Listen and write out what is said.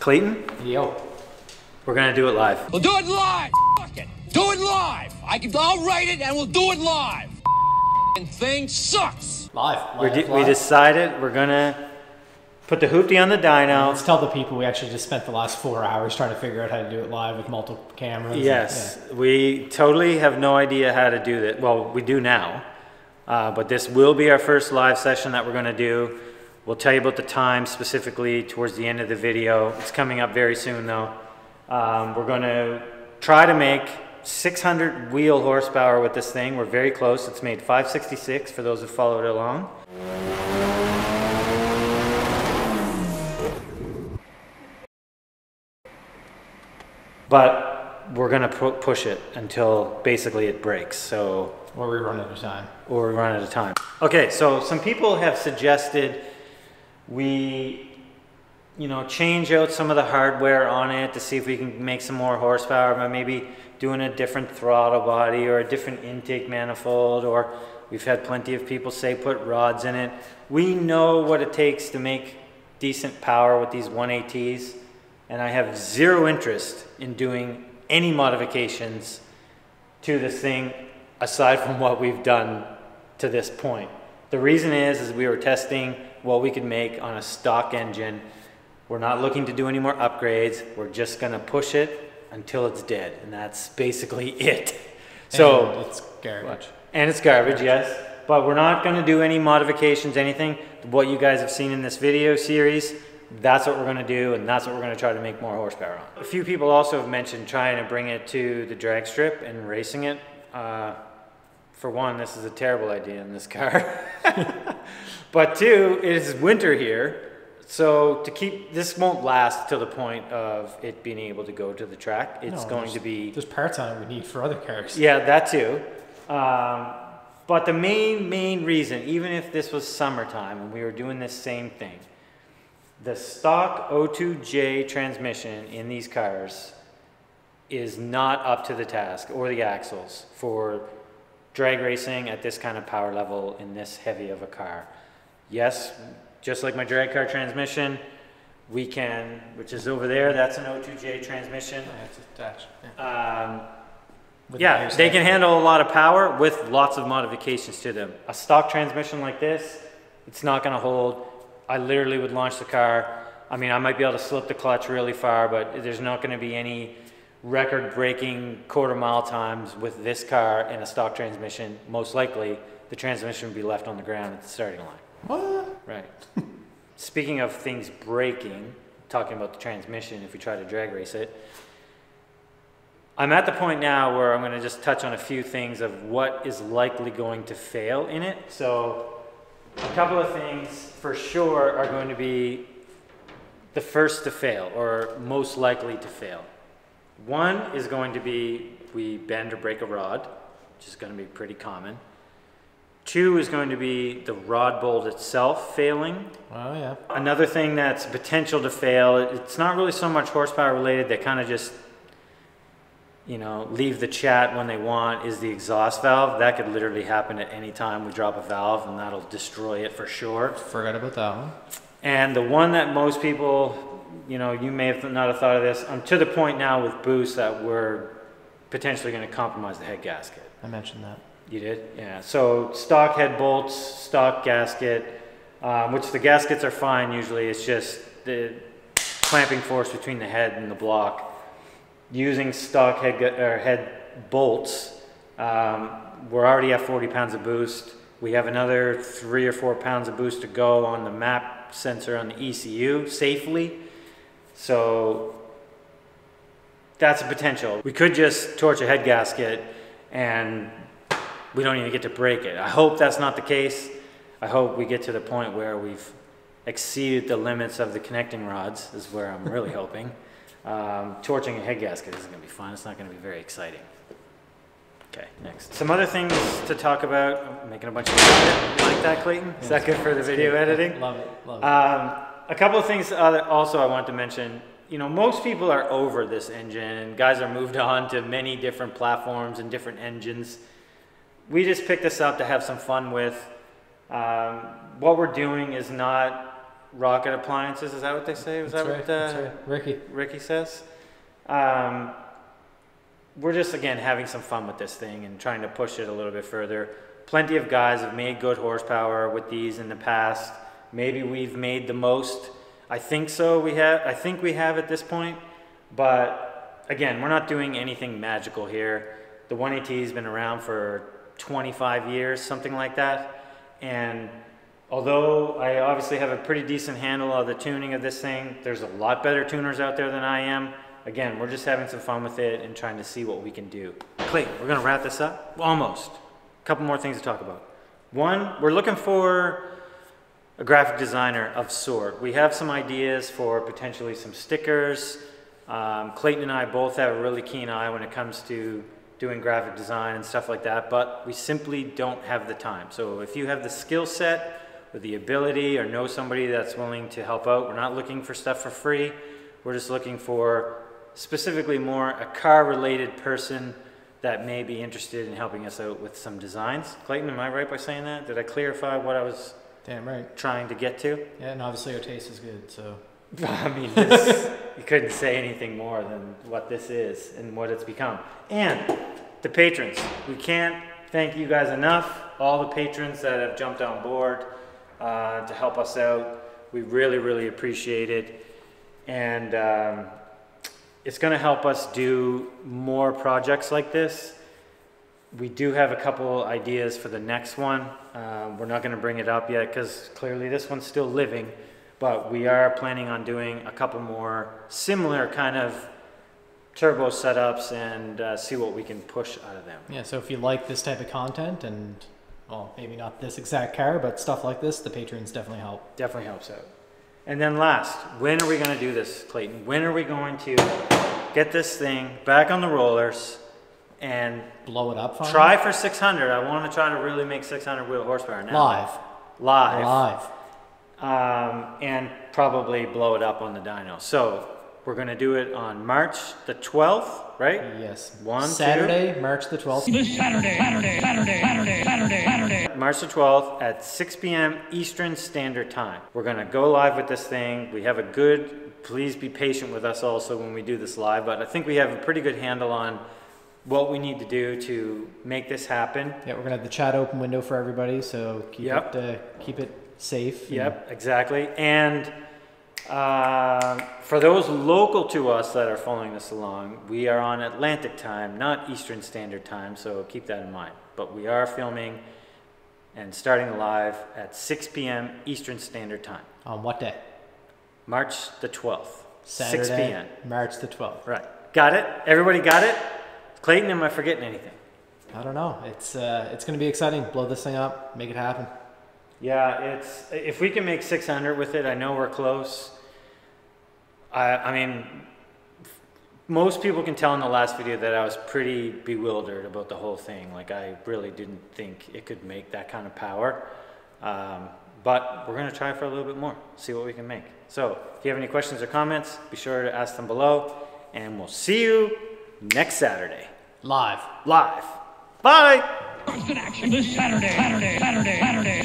Clayton, Yo. we're gonna do it live. We'll do it live. Fuck it. Do it live. I can. I'll write it and we'll do it live. And thing sucks. Live. We're live, we decided we're gonna put the hoopty on the dyno. Let's tell the people we actually just spent the last four hours trying to figure out how to do it live with multiple cameras. and- Yes, we totally have no idea how to do that. Well, we do now, uh, but this will be our first live session that we're going to do. We'll tell you about the time specifically towards the end of the video. It's coming up very soon, though. Um, we're going to try to make 600 wheel horsepower with this thing. We're very close. It's made 566 for those who followed along. But we're going to pu- push it until basically it breaks. So. Or we run out of time. or we run out of time. Okay, so some people have suggested we, you know, change out some of the hardware on it to see if we can make some more horsepower, by maybe doing a different throttle body or a different intake manifold, or we've had plenty of people say put rods in it. We know what it takes to make decent power with these 1.8Ts, and I have zero interest in doing any modifications to this thing aside from what we've done to this point. The reason is is we were testing what we could make on a stock engine. We're not looking to do any more upgrades. We're just going to push it until it's dead and that's basically it. So And it's garbage. and it's garbage, yes. But we're not going to do any modifications, anything. What you guys have seen in this video series, that's what we're going to do, and that's what we're going to try to make more horsepower on. A few people also have mentioned trying to bring it to the drag strip and racing it. Uh, for one, this is a terrible idea in this car. but two, it is winter here. So to keep this won't last till the point of it being able to go to the track. It's No, going to be There's parts on it we need for other cars. yeah, that too. Um, but the main, main reason, even if this was summertime and we were doing this same thing, the stock 02J transmission in these cars is not up to the task or the axles for drag racing at this kind of power level in this heavy of a car. Yes, just like my drag car transmission, we can, which is over there, that's an 02J transmission. Yeah, it's attached. Yeah. Um, yeah, they can handle a lot of power with lots of modifications to them. A stock transmission like this, it's not going to hold. I literally would launch the car. I mean, I might be able to slip the clutch really far, but there's not going to be any record breaking quarter mile times with this car and a stock transmission. Most likely, the transmission would be left on the ground at the starting line. What? Right. Speaking of things breaking, talking about the transmission, if we try to drag race it, I'm at the point now where I'm going to just touch on a few things of what is likely going to fail in it. So, a couple of things for sure are going to be the first to fail, or most likely to fail. One is going to be we bend or break a rod, which is going to be pretty common. Two is going to be the rod bolt itself failing. Oh yeah. Another thing that's potential to fail, it's not really so much horsepower related, they kind of just, you know, leave the chat when they want, is the exhaust valve. That could literally happen at any time we drop a valve and that'll destroy it for sure. Forgot about that one. And the one that most people, you know, you may have not have thought of this, I'm to the point now with boost that we're potentially going to compromise the head gasket. I mentioned that. You did? Yeah. So stock head bolts, stock gasket, um, which the gaskets are fine usually. It's just the clamping force between the head and the block. Using stock head, or head bolts, um, we're already at 40 pounds of boost. We have another three or four pounds of boost to go on the map sensor on the ECU safely. So that's a potential. We could just torch a head gasket and we don't even get to break it. I hope that's not the case. I hope we get to the point where we've exceeded the limits of the connecting rods, is where I'm really hoping. Um, torching a head gasket isn't going to be fun. It's not going to be very exciting. Okay, next. Some other things to talk about. I'm making a bunch of You like that, Clayton? Is that good for the video editing? Love it. Love it. Um, a couple of things other, also I want to mention. You know, most people are over this engine, and guys are moved on to many different platforms and different engines. We just picked this up to have some fun with. Um, what we're doing is not Rocket Appliances. Is that what they say? Was that right. what uh, right. Ricky. Ricky says? Um, we're just again having some fun with this thing and trying to push it a little bit further. Plenty of guys have made good horsepower with these in the past. Maybe we've made the most. I think so. We have. I think we have at this point. But again, we're not doing anything magical here. The 1.8T has been around for 25 years, something like that. And although I obviously have a pretty decent handle of the tuning of this thing, there's a lot better tuners out there than I am. Again, we're just having some fun with it and trying to see what we can do. Clayton, we're gonna wrap this up. Almost. A couple more things to talk about. One, we're looking for a graphic designer of sort. We have some ideas for potentially some stickers. Um, Clayton and I both have a really keen eye when it comes to doing graphic design and stuff like that, but we simply don't have the time. So if you have the skill set or the ability or know somebody that's willing to help out, we're not looking for stuff for free. We're just looking for specifically more a car related person that may be interested in helping us out with some designs. Clayton, am I right by saying that? Did I clarify what I was Damn right. trying to get to? Yeah, and obviously our taste is good, so. I mean, this, you couldn't say anything more than what this is and what it's become. And the patrons, we can't thank you guys enough. All the patrons that have jumped on board uh, to help us out, we really, really appreciate it. And um, it's going to help us do more projects like this. We do have a couple ideas for the next one. Uh, we're not going to bring it up yet because clearly this one's still living, but we are planning on doing a couple more similar kind of turbo setups and uh, see what we can push out of them. Yeah, so if you like this type of content and, well, maybe not this exact car, but stuff like this, the patrons definitely help. Definitely helps out. And then last, when are we going to do this, Clayton? When are we going to get this thing back on the rollers and Blow it up fine. try for 600? I want to try to really make 600 wheel horsepower now. Live. Live. Live. um, and probably blow it up on the dyno. So we're going to do it on March the 12th, right? Yes. One, two. Saturday, March the 12th. This Saturday, Saturday, Saturday, Saturday, Saturday, Saturday. March the 12th at 6 p.m. Eastern Standard Time. We're going to go live with this thing. We have a good, please be patient with us also when we do this live, but I think we have a pretty good handle on what we need to do to make this happen. Yeah, we're gonna have the chat open window for everybody, so keep Yep. it uh, keep it safe. Yep, exactly. And uh, for those local to us that are following this along, we are on Atlantic time, not Eastern Standard Time, so keep that in mind. But we are filming and starting live at 6 p.m. Eastern Standard Time, On what day? March the 12th, Saturday, 6 p.m. March the 12th. Right. Got it? Everybody got it? Clayton, am I forgetting anything? I don't know. It's uh, it's gonna be exciting. Blow this thing up, make it happen. Yeah, it's if we can make 600 with it, I know we're close. I, I mean, most people can tell in the last video that I was pretty bewildered about the whole thing. Like I really didn't think it could make that kind of power. Um, but we're gonna try for a little bit more, see what we can make. So if you have any questions or comments, be sure to ask them below, and we'll see you next Saturday Live. live. Bye. First in action this Saturday, Saturday, Saturday, Saturday,